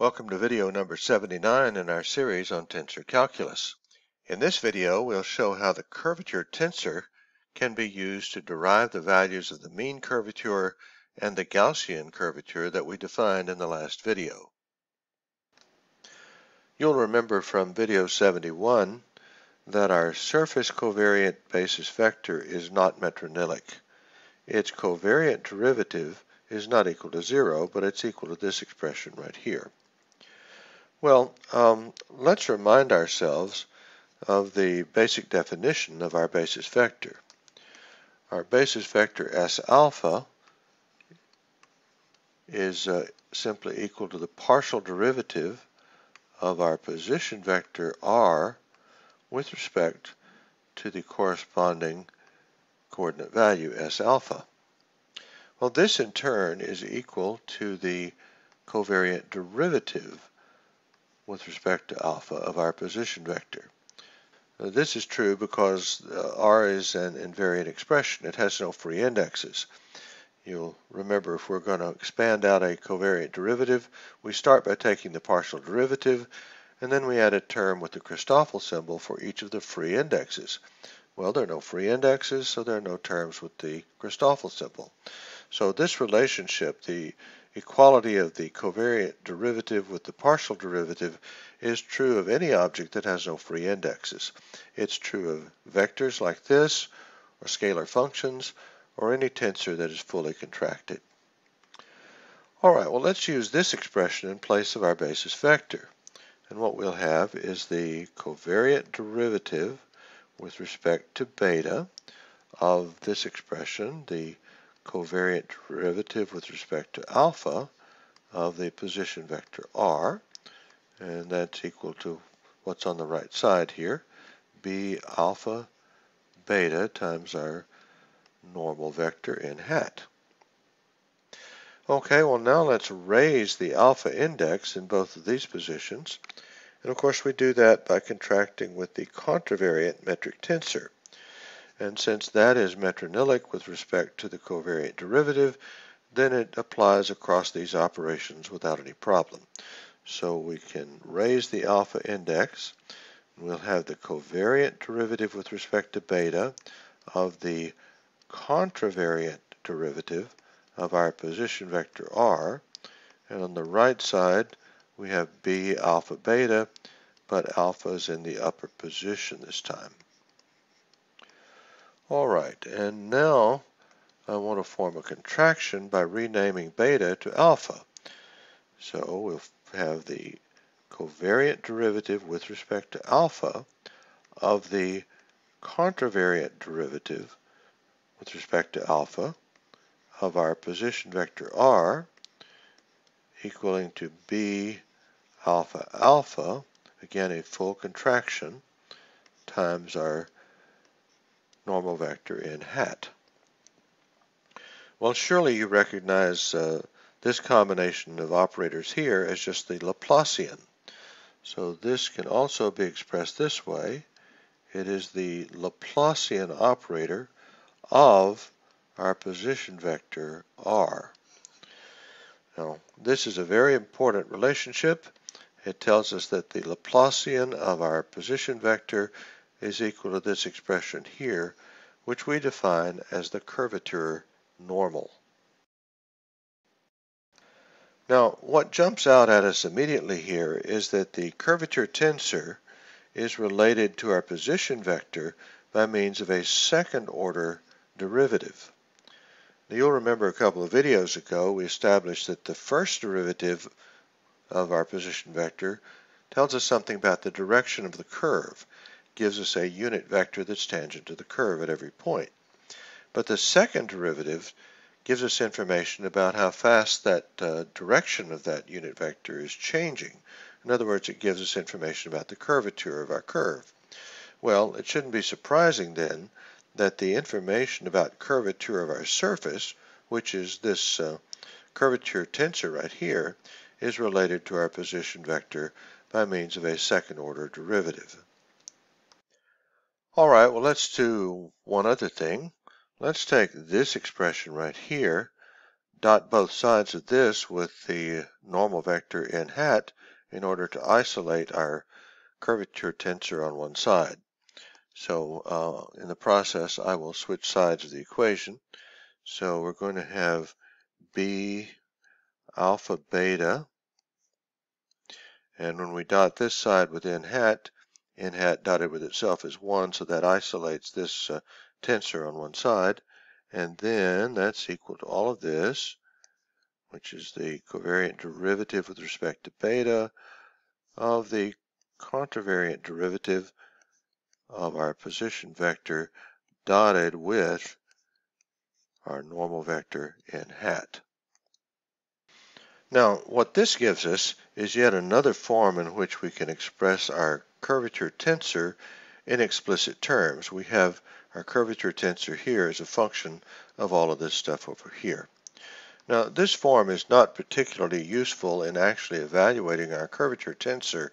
Welcome to video number 79 in our series on tensor calculus. In this video, we'll show how the curvature tensor can be used to derive the values of the mean curvature and the Gaussian curvature that we defined in the last video. You'll remember from video 71 that our surface covariant basis vector is not metrinilic. Its covariant derivative is not equal to zero, but it's equal to this expression right here. Well, um, let's remind ourselves of the basic definition of our basis vector. Our basis vector S alpha is uh, simply equal to the partial derivative of our position vector r with respect to the corresponding coordinate value S alpha. Well, this in turn is equal to the covariant derivative with respect to alpha of our position vector. Now, this is true because uh, R is an invariant expression. It has no free indexes. You'll remember if we're going to expand out a covariant derivative, we start by taking the partial derivative, and then we add a term with the Christoffel symbol for each of the free indexes. Well, there are no free indexes, so there are no terms with the Christoffel symbol. So this relationship, the equality of the covariant derivative with the partial derivative is true of any object that has no free indexes. It's true of vectors like this, or scalar functions, or any tensor that is fully contracted. All right, well, let's use this expression in place of our basis vector. And what we'll have is the covariant derivative with respect to beta of this expression, the covariant derivative with respect to alpha of the position vector r, and that's equal to what's on the right side here, b alpha beta times our normal vector n hat. Okay, well now let's raise the alpha index in both of these positions. And of course we do that by contracting with the contravariant metric tensor. And since that is metrinilic with respect to the covariant derivative, then it applies across these operations without any problem. So we can raise the alpha index. We'll have the covariant derivative with respect to beta of the contravariant derivative of our position vector r. And on the right side, we have b alpha beta, but alpha is in the upper position this time. All right, and now I want to form a contraction by renaming beta to alpha. So we'll have the covariant derivative with respect to alpha of the contravariant derivative with respect to alpha of our position vector r equaling to b alpha alpha, again a full contraction, times our normal vector n hat. Well, surely you recognize uh, this combination of operators here as just the Laplacian. So this can also be expressed this way. It is the Laplacian operator of our position vector r. Now, this is a very important relationship. It tells us that the Laplacian of our position vector is equal to this expression here, which we define as the curvature normal. Now, what jumps out at us immediately here is that the curvature tensor is related to our position vector by means of a second order derivative. Now, you'll remember a couple of videos ago we established that the first derivative of our position vector tells us something about the direction of the curve gives us a unit vector that's tangent to the curve at every point. But the second derivative gives us information about how fast that uh, direction of that unit vector is changing. In other words, it gives us information about the curvature of our curve. Well, it shouldn't be surprising then that the information about curvature of our surface, which is this uh, curvature tensor right here, is related to our position vector by means of a second order derivative. All right, well, let's do one other thing. Let's take this expression right here, dot both sides of this with the normal vector n hat in order to isolate our curvature tensor on one side. So uh, in the process, I will switch sides of the equation. So we're going to have b alpha beta, and when we dot this side with n hat, n hat dotted with itself is 1, so that isolates this uh, tensor on one side. And then that's equal to all of this, which is the covariant derivative with respect to beta of the contravariant derivative of our position vector dotted with our normal vector n hat. Now, what this gives us is yet another form in which we can express our curvature tensor in explicit terms. We have our curvature tensor here as a function of all of this stuff over here. Now, this form is not particularly useful in actually evaluating our curvature tensor,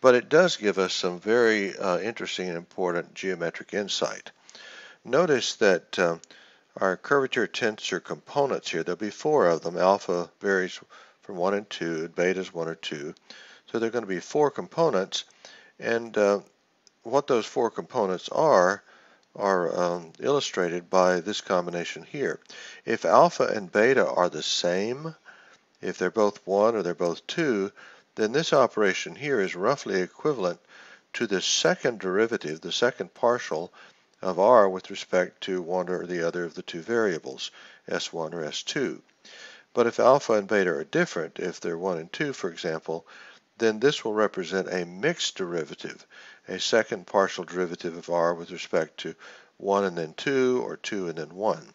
but it does give us some very uh, interesting and important geometric insight. Notice that uh, our curvature tensor components here, there'll be four of them. Alpha varies from 1 and 2, beta is 1 or 2. So there are going to be four components, and uh, what those four components are are um, illustrated by this combination here. If alpha and beta are the same, if they're both 1 or they're both 2, then this operation here is roughly equivalent to the second derivative, the second partial of r with respect to one or the other of the two variables, s1 or s2. But if alpha and beta are different, if they're 1 and 2 for example, then this will represent a mixed derivative, a second partial derivative of r with respect to 1 and then 2, or 2 and then 1.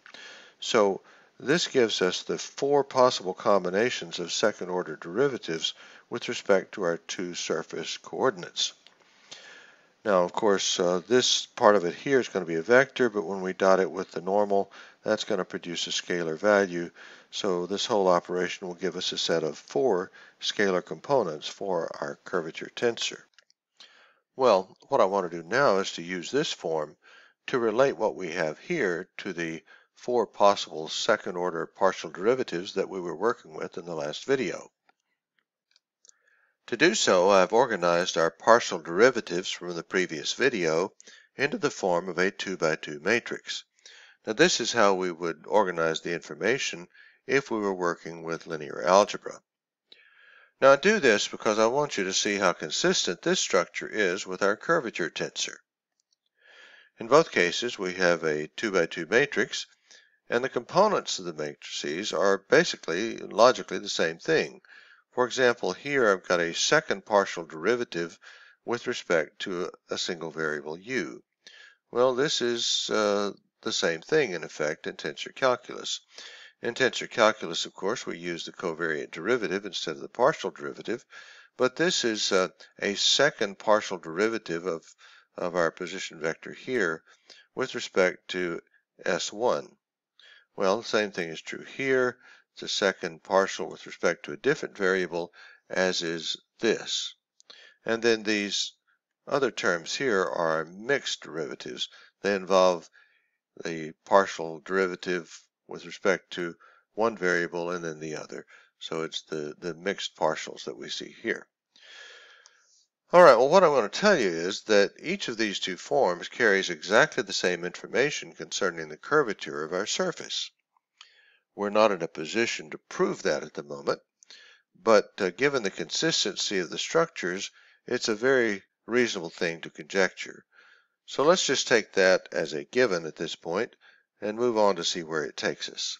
So this gives us the four possible combinations of second order derivatives with respect to our two surface coordinates. Now, of course, uh, this part of it here is going to be a vector, but when we dot it with the normal, that's going to produce a scalar value. So this whole operation will give us a set of four scalar components for our curvature tensor. Well, what I want to do now is to use this form to relate what we have here to the four possible second order partial derivatives that we were working with in the last video. To do so, I've organized our partial derivatives from the previous video into the form of a 2 by 2 matrix. Now this is how we would organize the information if we were working with linear algebra. Now do this because I want you to see how consistent this structure is with our curvature tensor. In both cases we have a 2 by 2 matrix and the components of the matrices are basically logically the same thing. For example, here I've got a second partial derivative with respect to a single variable u. Well, this is uh, the same thing, in effect, in tensor calculus. In tensor calculus, of course, we use the covariant derivative instead of the partial derivative, but this is uh, a second partial derivative of, of our position vector here with respect to S1. Well, the same thing is true here. It's a second partial with respect to a different variable, as is this. And then these other terms here are mixed derivatives. They involve the partial derivative with respect to one variable and then the other. So it's the, the mixed partials that we see here. All right, well, what I want to tell you is that each of these two forms carries exactly the same information concerning the curvature of our surface. We're not in a position to prove that at the moment, but uh, given the consistency of the structures, it's a very reasonable thing to conjecture. So let's just take that as a given at this point and move on to see where it takes us.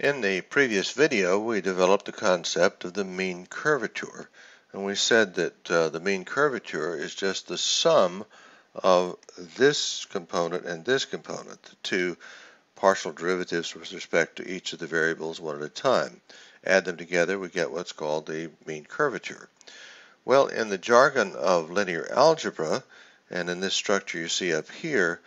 In the previous video, we developed the concept of the mean curvature, and we said that uh, the mean curvature is just the sum of this component and this component, the two partial derivatives with respect to each of the variables one at a time. Add them together, we get what's called the mean curvature. Well, in the jargon of linear algebra, and in this structure you see up here,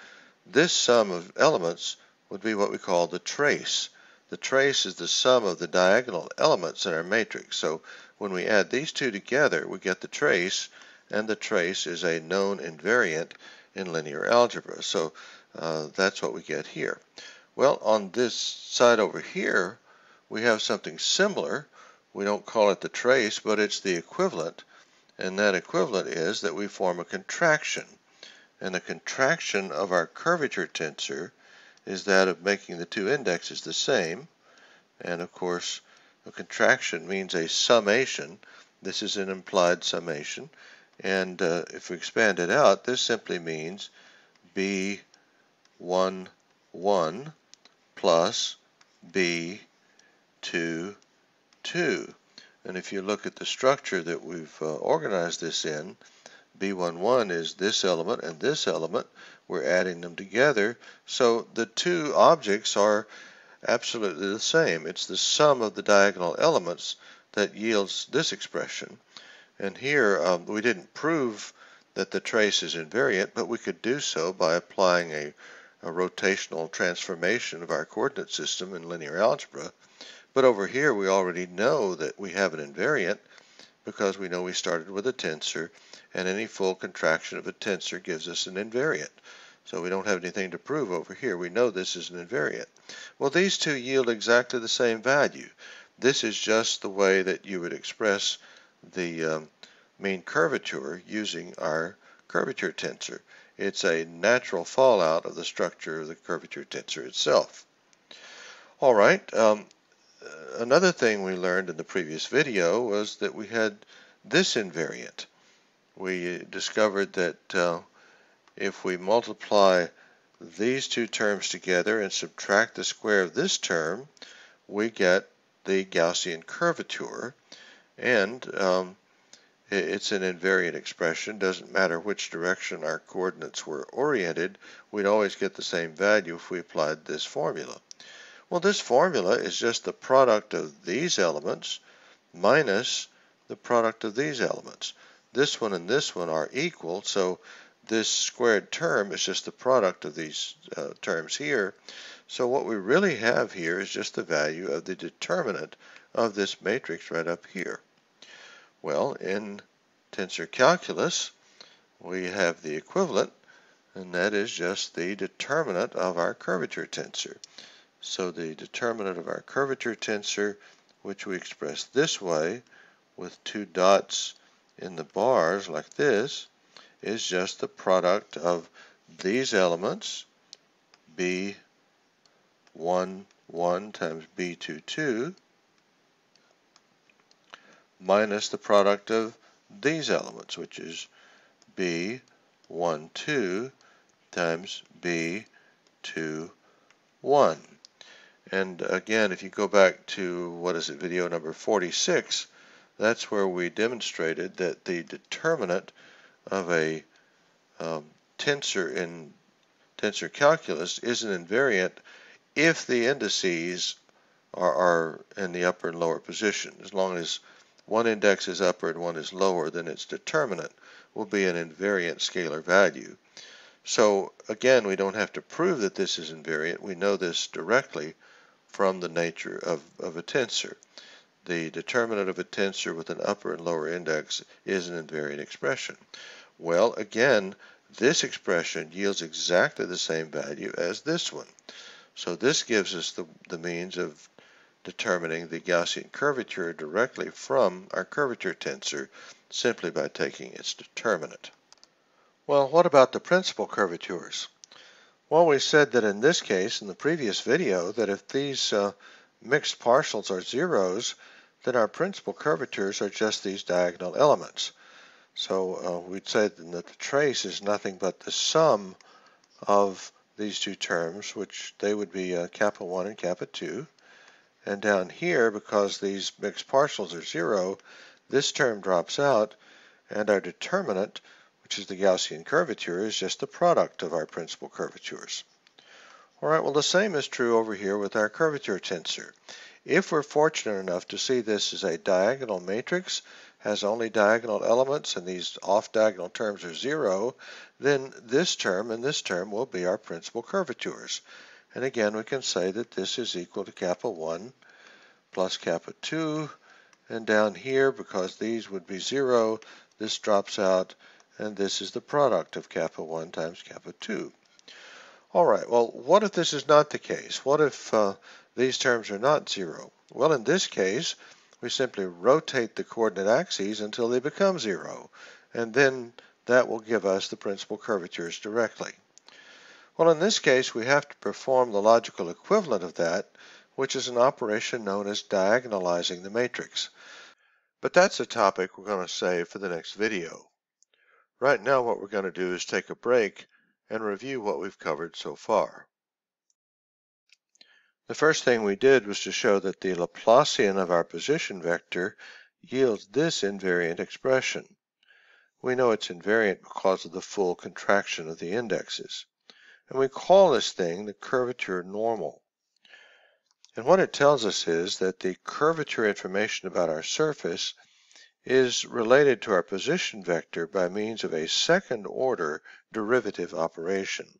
this sum of elements would be what we call the trace. The trace is the sum of the diagonal elements in our matrix. So when we add these two together, we get the trace, and the trace is a known invariant in linear algebra. So uh, that's what we get here. Well, on this side over here, we have something similar. We don't call it the trace, but it's the equivalent. And that equivalent is that we form a contraction. And the contraction of our curvature tensor is that of making the two indexes the same. And of course, a contraction means a summation. This is an implied summation. And uh, if we expand it out, this simply means B1, 1 plus B2, 2. And if you look at the structure that we've uh, organized this in, B11 is this element and this element. We're adding them together. So the two objects are absolutely the same. It's the sum of the diagonal elements that yields this expression. And here um, we didn't prove that the trace is invariant, but we could do so by applying a, a rotational transformation of our coordinate system in linear algebra. But over here we already know that we have an invariant because we know we started with a tensor and any full contraction of a tensor gives us an invariant. So we don't have anything to prove over here. We know this is an invariant. Well, these two yield exactly the same value. This is just the way that you would express the um, mean curvature using our curvature tensor. It's a natural fallout of the structure of the curvature tensor itself. All right, um, another thing we learned in the previous video was that we had this invariant. We discovered that uh, if we multiply these two terms together and subtract the square of this term, we get the Gaussian curvature. And um, it's an invariant expression. Doesn't matter which direction our coordinates were oriented, we'd always get the same value if we applied this formula. Well, this formula is just the product of these elements minus the product of these elements. This one and this one are equal, so this squared term is just the product of these uh, terms here. So what we really have here is just the value of the determinant of this matrix right up here. Well, in tensor calculus, we have the equivalent, and that is just the determinant of our curvature tensor. So the determinant of our curvature tensor, which we express this way with two dots in the bars like this, is just the product of these elements, B1, 1 times B2, 2, minus the product of these elements, which is B1, 2 times B2, 1. And again, if you go back to, what is it, video number 46, that's where we demonstrated that the determinant of a um, tensor in tensor calculus is an invariant if the indices are, are in the upper and lower position. As long as one index is upper and one is lower, then its determinant will be an invariant scalar value. So again, we don't have to prove that this is invariant. We know this directly from the nature of, of a tensor. The determinant of a tensor with an upper and lower index is an invariant expression. Well, again, this expression yields exactly the same value as this one. So this gives us the, the means of determining the Gaussian curvature directly from our curvature tensor simply by taking its determinant. Well, what about the principal curvatures? Well, we said that in this case, in the previous video, that if these uh, mixed partials are zeros, then our principal curvatures are just these diagonal elements. So uh, we'd say that the trace is nothing but the sum of these two terms, which they would be uh, kappa 1 and kappa 2. And down here, because these mixed partials are zero, this term drops out, and our determinant which is the Gaussian curvature, is just the product of our principal curvatures. All right, well, the same is true over here with our curvature tensor. If we're fortunate enough to see this as a diagonal matrix, has only diagonal elements, and these off-diagonal terms are zero, then this term and this term will be our principal curvatures. And again, we can say that this is equal to kappa 1 plus kappa 2, and down here, because these would be zero, this drops out, and this is the product of kappa 1 times kappa 2. All right, well, what if this is not the case? What if uh, these terms are not zero? Well, in this case, we simply rotate the coordinate axes until they become zero, and then that will give us the principal curvatures directly. Well, in this case, we have to perform the logical equivalent of that, which is an operation known as diagonalizing the matrix. But that's a topic we're going to save for the next video. Right now, what we're going to do is take a break and review what we've covered so far. The first thing we did was to show that the Laplacian of our position vector yields this invariant expression. We know it's invariant because of the full contraction of the indexes. And we call this thing the curvature normal. And what it tells us is that the curvature information about our surface is related to our position vector by means of a second order derivative operation.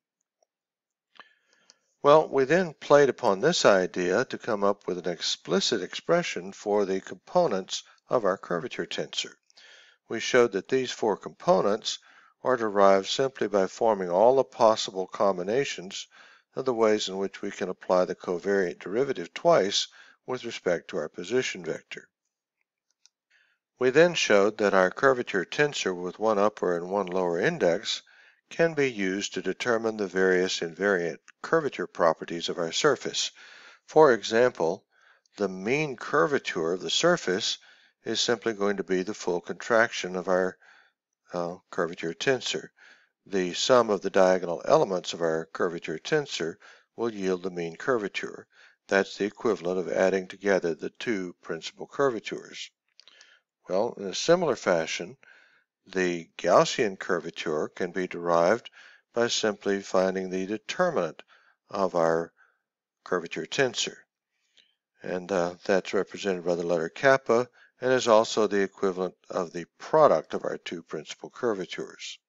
Well, we then played upon this idea to come up with an explicit expression for the components of our curvature tensor. We showed that these four components are derived simply by forming all the possible combinations of the ways in which we can apply the covariant derivative twice with respect to our position vector. We then showed that our curvature tensor with one upper and one lower index can be used to determine the various invariant curvature properties of our surface. For example, the mean curvature of the surface is simply going to be the full contraction of our uh, curvature tensor. The sum of the diagonal elements of our curvature tensor will yield the mean curvature. That's the equivalent of adding together the two principal curvatures. Well, in a similar fashion, the Gaussian curvature can be derived by simply finding the determinant of our curvature tensor. And uh, that's represented by the letter kappa and is also the equivalent of the product of our two principal curvatures.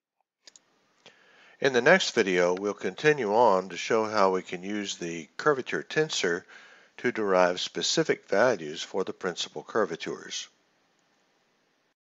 In the next video, we'll continue on to show how we can use the curvature tensor to derive specific values for the principal curvatures.